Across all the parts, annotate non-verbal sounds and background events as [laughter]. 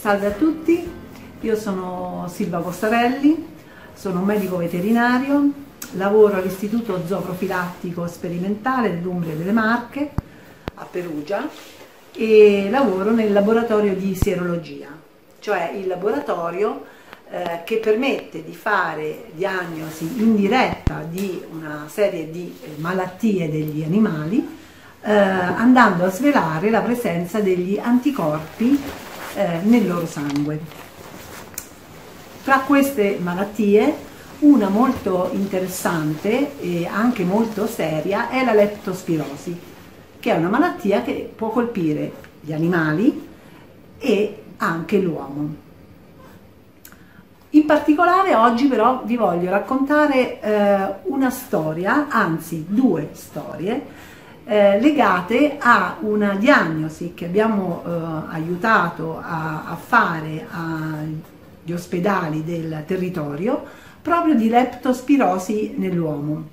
Salve a tutti, io sono Silva Costarelli, sono un medico veterinario, lavoro all'Istituto Zooprofilattico Sperimentale dell'Umbria e delle Marche a Perugia. e lavoro nel laboratorio di sierologia, cioè il laboratorio eh, che permette di fare diagnosi in diretta di una serie di eh, malattie degli animali eh, andando a svelare la presenza degli anticorpi eh, nel loro sangue. Tra queste malattie una molto interessante e anche molto seria è la leptospirosi, che è una malattia che può colpire gli animali e anche l'uomo. In particolare oggi però vi voglio raccontare eh, una storia, anzi due storie, eh, legate a una diagnosi che abbiamo eh, aiutato a, a fare agli ospedali del territorio proprio di leptospirosi nell'uomo.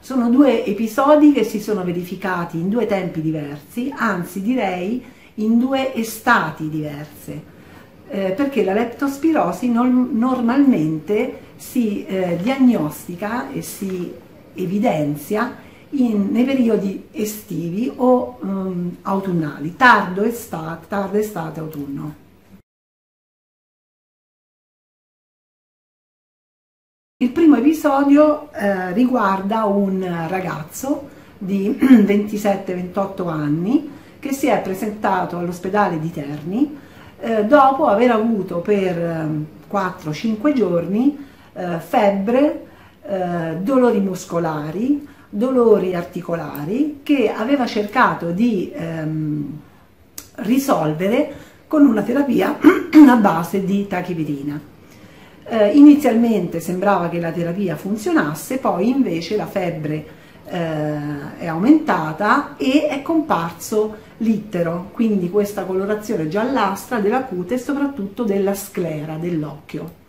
Sono due episodi che si sono verificati in due tempi diversi, anzi direi in due estati diverse, eh, perché la leptospirosi non, normalmente si eh, diagnostica e si evidenzia in, nei periodi estivi o um, autunnali, tardo estate, tarda estate, autunno. Il primo episodio eh, riguarda un ragazzo di [clears throat] 27-28 anni che si è presentato all'ospedale di Terni eh, dopo aver avuto per eh, 4-5 giorni eh, febbre, eh, dolori muscolari, dolori articolari che aveva cercato di ehm, risolvere con una terapia [clears throat] a base di tachipirina. Eh, inizialmente sembrava che la terapia funzionasse, poi invece la febbre eh, è aumentata e è comparso l'ittero, quindi questa colorazione giallastra della cute e soprattutto della sclera dell'occhio.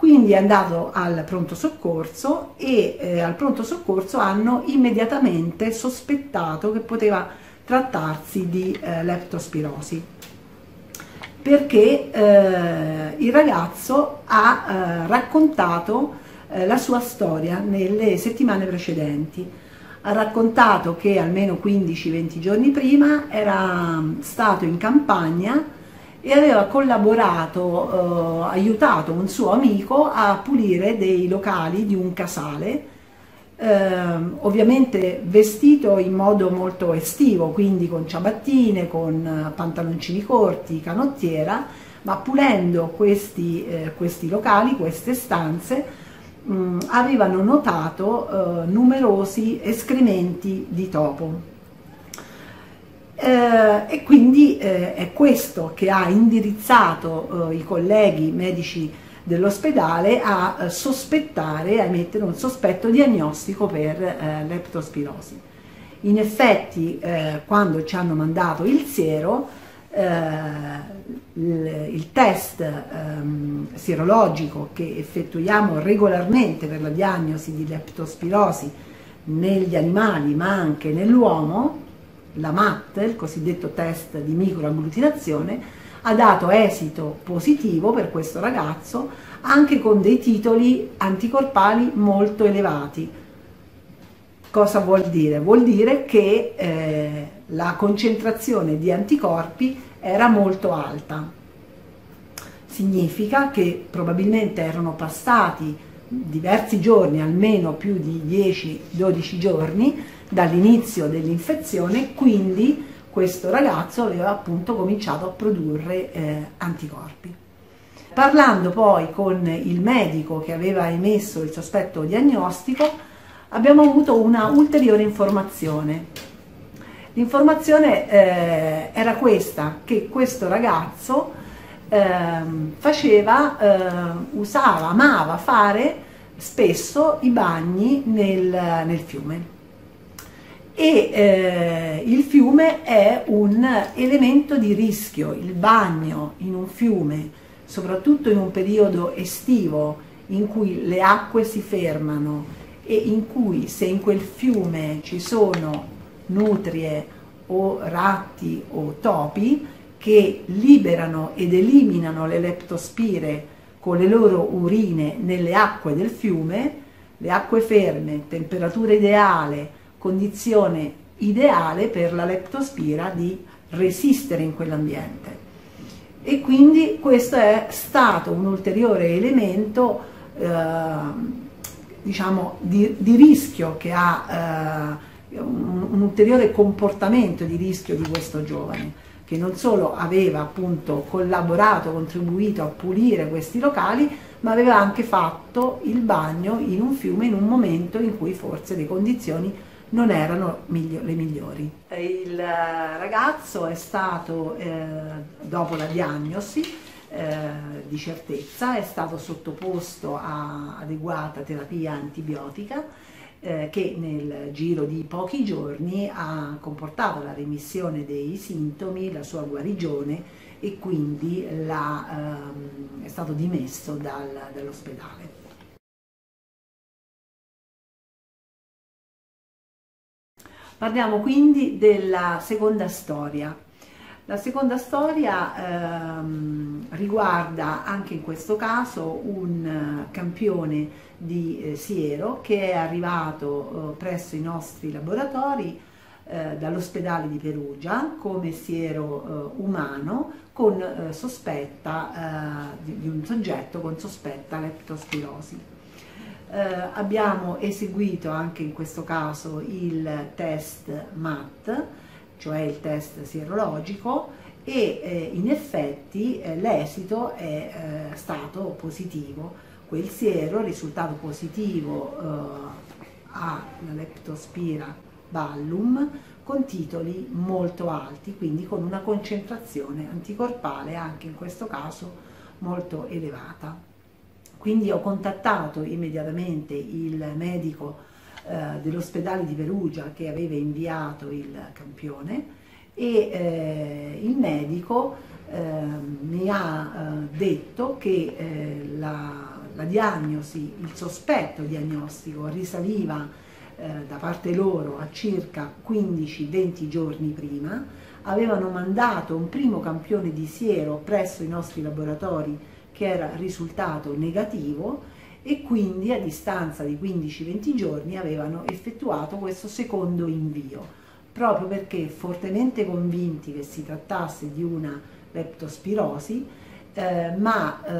Quindi è andato al pronto soccorso e eh, al pronto soccorso hanno immediatamente sospettato che poteva trattarsi di eh, leptospirosi perché eh, il ragazzo ha eh, raccontato eh, la sua storia nelle settimane precedenti. Ha raccontato che almeno 15-20 giorni prima era mm, stato in campagna e aveva collaborato, eh, aiutato un suo amico a pulire dei locali di un casale, eh, ovviamente vestito in modo molto estivo, quindi con ciabattine, con eh, pantaloncini corti, canottiera, ma pulendo questi, eh, questi locali, queste stanze, mh, mm, avevano notato eh, numerosi escrementi di topo eh, e quindi eh, è questo che ha indirizzato eh, i colleghi medici dell'ospedale a eh, sospettare, a emettere un sospetto diagnostico per eh, leptospirosi. In effetti eh, quando ci hanno mandato il siero, il, il, test ehm, sierologico che effettuiamo regolarmente per la diagnosi di leptospirosi negli animali ma anche nell'uomo la MAT, il cosiddetto test di microagglutinazione, ha dato esito positivo per questo ragazzo anche con dei titoli anticorpali molto elevati. Cosa vuol dire? Vuol dire che eh, la concentrazione di anticorpi era molto alta. Significa che probabilmente erano passati diversi giorni, almeno più di 10-12 giorni, dall'inizio dell'infezione, quindi questo ragazzo aveva appunto cominciato a produrre eh, anticorpi. Parlando poi con il medico che aveva emesso il sospetto diagnostico, abbiamo avuto una ulteriore informazione. L'informazione eh, era questa, che questo ragazzo eh, faceva, usava, amava fare spesso i bagni nel, nel fiume e eh, il fiume è un elemento di rischio, il bagno in un fiume, soprattutto in un periodo estivo in cui le acque si fermano e in cui se in quel fiume ci sono nutrie o ratti o topi, che liberano ed eliminano le leptospire con le loro urine nelle acque del fiume, le acque ferme, temperatura ideale, condizione ideale per la leptospira di resistere in quell'ambiente. E quindi questo è stato un ulteriore elemento eh, diciamo, di, di, rischio che ha eh, un, un, ulteriore comportamento di rischio di questo giovane che non solo aveva appunto collaborato, contribuito a pulire questi locali, ma aveva anche fatto il bagno in un fiume in un momento in cui forse le condizioni non erano migliori, le migliori. Il ragazzo è stato, eh, dopo la diagnosi, eh, di certezza, è stato sottoposto a adeguata terapia antibiotica eh, che nel giro di pochi giorni ha comportato la remissione dei sintomi, la sua guarigione e quindi la, ehm, è stato dimesso dal, dall'ospedale. Parliamo quindi della seconda storia. La seconda storia ehm, riguarda anche in questo caso un uh, campione di eh, siero che è arrivato eh, presso i nostri laboratori eh, dall'ospedale di Perugia come siero eh, umano con eh, sospetta di, di, un soggetto con sospetta leptospirosi. Abbiamo eseguito anche in questo caso il test MAT cioè il test sierologico, e eh, in effetti eh, l'esito è eh, stato positivo. Quel siero, risultato positivo eh, ha la leptospira ballum con titoli molto alti, quindi con una concentrazione anticorpale anche in questo caso molto elevata. Quindi ho contattato immediatamente il medico eh, dell'ospedale di Perugia che aveva inviato il campione e eh, il medico eh, mi ha eh, detto che eh, la, la, diagnosi, il sospetto diagnostico risaliva da parte loro a circa 15-20 giorni prima, avevano mandato un primo campione di siero presso i nostri laboratori che era risultato negativo e quindi a distanza di 15-20 giorni avevano effettuato questo secondo invio, proprio perché fortemente convinti che si trattasse di una leptospirosi, eh, ma eh,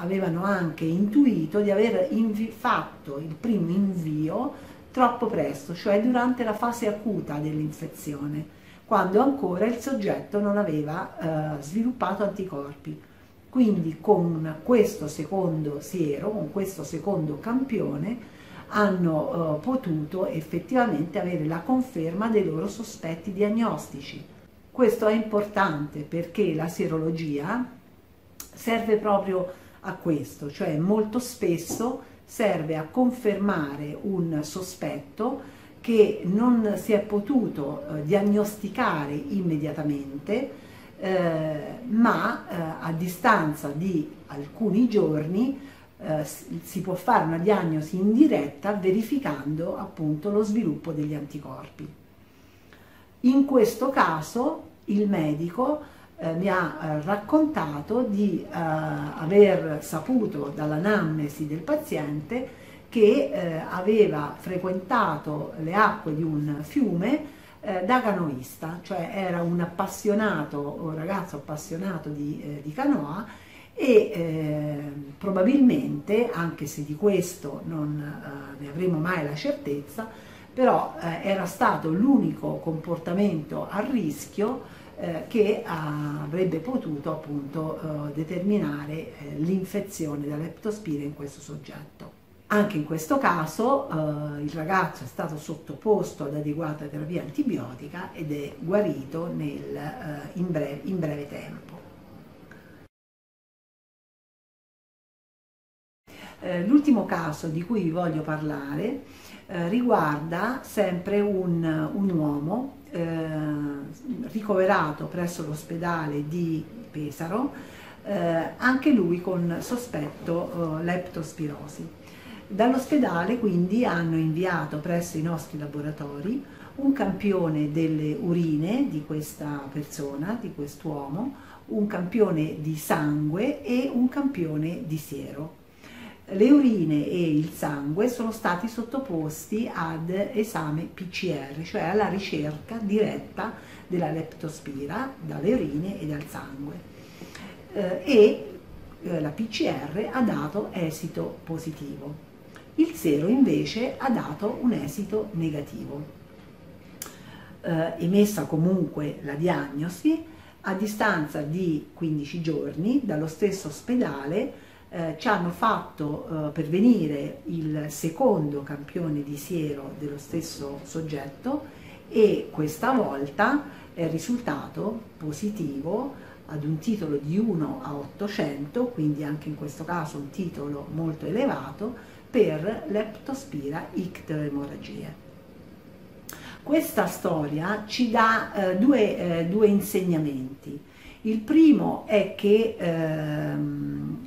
avevano anche intuito di aver fatto il primo invio troppo presto, cioè durante la fase acuta dell'infezione, quando ancora il soggetto non aveva eh, sviluppato anticorpi. Quindi con questo secondo siero, con questo secondo campione, hanno eh, potuto effettivamente avere la conferma dei loro sospetti diagnostici. Questo è importante perché la sierologia serve proprio a questo, cioè molto spesso serve a confermare un sospetto che non si è potuto eh, diagnosticare immediatamente eh, ma eh, a distanza di alcuni giorni eh, si può fare una diagnosi indiretta verificando appunto lo sviluppo degli anticorpi. In questo caso il medico eh, mi ha eh, raccontato di aver saputo dall'anamnesi del paziente che aveva frequentato le acque di un fiume eh, da canoista, cioè era un appassionato, un ragazzo appassionato di, eh, di canoa e eh, probabilmente, anche se di questo non eh, ne avremo mai la certezza, però eh, era stato l'unico comportamento a rischio eh, che avrebbe potuto appunto determinare l'infezione da leptospira in questo soggetto. Anche in questo caso eh, il ragazzo è stato sottoposto ad adeguata terapia antibiotica ed è guarito nel, eh, in, breve, in breve tempo. Eh, l'ultimo caso di cui vi voglio parlare eh, riguarda sempre un, un uomo eh, ricoverato presso l'ospedale di Pesaro, eh, anche lui con sospetto leptospirosi. Dall'ospedale quindi hanno inviato presso i nostri laboratori un campione delle urine di questa persona, di quest'uomo, un campione di sangue e un campione di siero. Le urine e il sangue sono stati sottoposti ad esame PCR, cioè alla ricerca diretta della leptospira dalle urine e dal sangue. Eh, e eh, la PCR ha dato esito positivo. Il sero invece ha dato un esito negativo. Eh, emessa comunque la diagnosi, a distanza di 15 giorni dallo stesso ospedale eh, ci hanno fatto eh, pervenire il secondo campione di siero dello stesso soggetto e questa volta è risultato positivo ad un titolo di 1 a 800, quindi anche in questo caso un titolo molto elevato, per leptospira icteremorragie. Questa storia ci dà eh, due, eh, due, insegnamenti. Il primo è che ehm,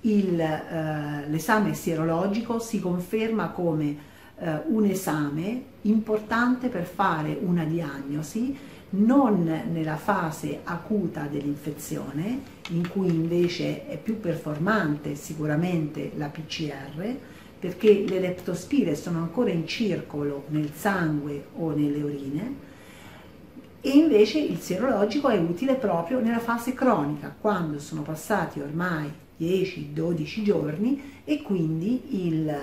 eh, l'esame sierologico si conferma come eh, un esame importante per fare una diagnosi non nella fase acuta dell'infezione, in cui invece è più performante sicuramente la PCR, perché le leptospire sono ancora in circolo nel sangue o nelle urine, e invece il sierologico è utile proprio nella fase cronica, quando sono passati ormai 10-12 giorni e quindi il,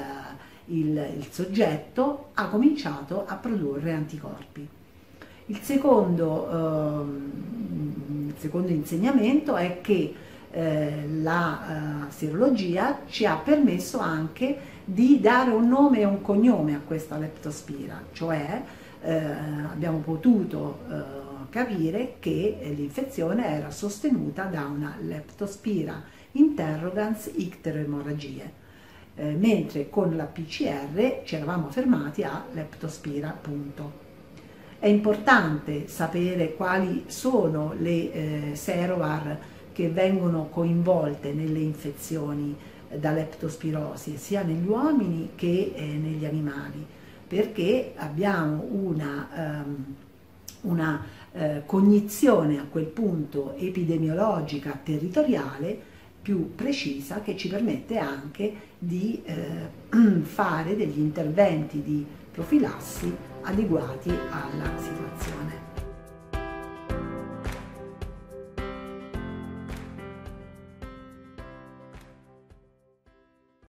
il, il soggetto ha cominciato a produrre anticorpi. Il secondo, eh, il secondo insegnamento è che eh, la eh, serologia ci ha permesso anche di dare un nome e un cognome a questa leptospira, cioè eh, abbiamo potuto eh, capire che l'infezione era sostenuta da una leptospira interrogans icteroemorragie, eh, mentre con la PCR ci eravamo fermati a leptospira punto. È importante sapere quali sono le eh, serovar che vengono coinvolte nelle infezioni eh, da leptospirosi sia negli uomini che eh, negli animali perché abbiamo una, um, una eh, cognizione a quel punto epidemiologica territoriale più precisa che ci permette anche di eh, [clears throat] fare degli interventi di profilassi adeguati alla situazione.